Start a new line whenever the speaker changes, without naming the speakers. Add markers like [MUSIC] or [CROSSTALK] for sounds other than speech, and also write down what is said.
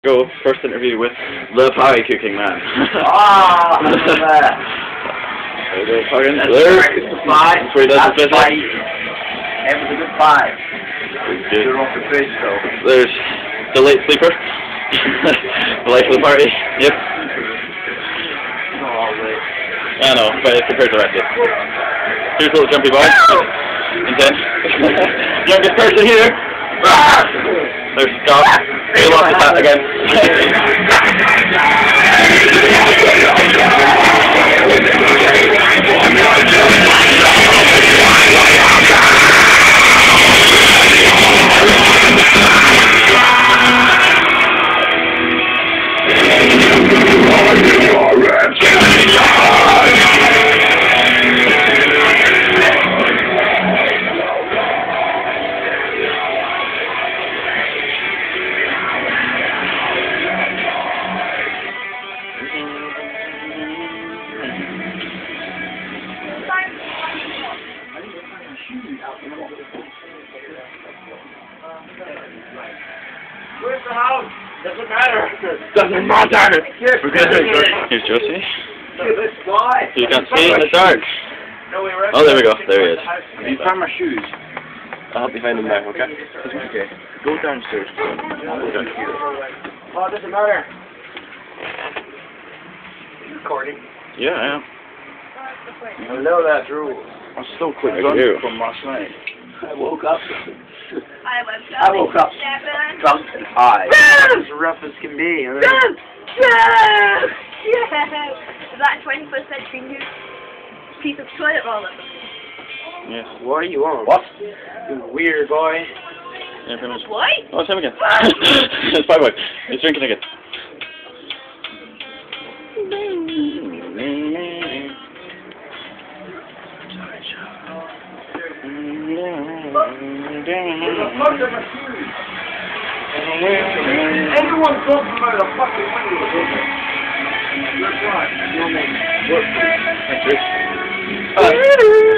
Go, first interview with the pie cooking man.
Ah, at that.
there we go, fucking
That's it's a five.
That's where he does
That's
his business.
That was a good five.
Good.
You're off the fish though.
There's the late sleeper. [LAUGHS] the life of the party. Yep.
Oh, wait.
I know, but it's compared to the rest of it. Here's a little jumpy boy. Intense. [LAUGHS] Youngest person here. There's Scott. He lost hat again. [LAUGHS]
Where's the house? Doesn't matter.
Doesn't matter.
Yes,
We're good. Here's Josie.
Look at this guy.
You can't see in the dark.
No, we
Oh, there we go. There he is.
You found my shoes.
I'll help you find him now, okay?
Okay. Go downstairs.
Go down here.
Oh, it doesn't matter. Recording.
Yeah, I am.
I know that rule.
I'm still quick you.
from last night. I woke up. [LAUGHS]
I woke up.
I woke up
Seven.
drunk and high. [LAUGHS] As rough as can be. I mean,
Yes! Yes! Yes! Is that 21st century new piece of toilet roller?
Yes.
What are you on? What? You weird boy.
Yeah, pretty much.
What?
Oh, it's him again. [COUGHS] it's Bye Boy. He's drinking again.
Everyone talking about a fucking window. That's right. Your name.
Thank you.